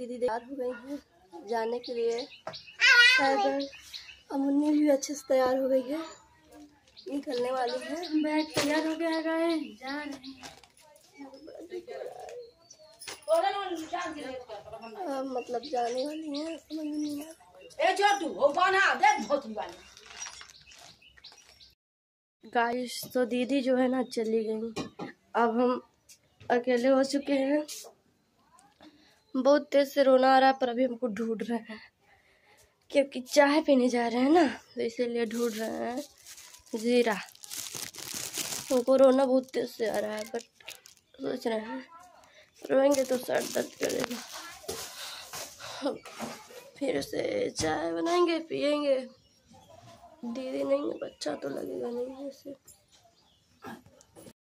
दीदी तैयार हो गई हैं जाने के लिए। अमुन्नी भी अच्छे से तैयार हो गई है। निकलने वाली है। बैग तैयार हो गया है जा रहे हैं। आ, मतलब जाने वाली है समझ नहीं आ रहा। ए छोटू वो बना दे धोती वाली। गाइस तो दीदी जो है ना चली गई। अब हम अकेले हो चुके हैं। बहुत तेज से रोना आ रहा है, पर अभी हमको ढूंढ रहे हैं। क्योंकि चाय पीने जा रहे हैं ना तो इसीलिए ढूंढ रहे हैं। जीरा। हमको रोना बहुत तेज से आ रहा है बट सोच रहे हैं। रोएँगे तो सर दर्द करेगा। फिर से चाय बनाएँगे पियेंगे दीदी नहीं, बच्चा तो लगेगा नहीं ऐसे।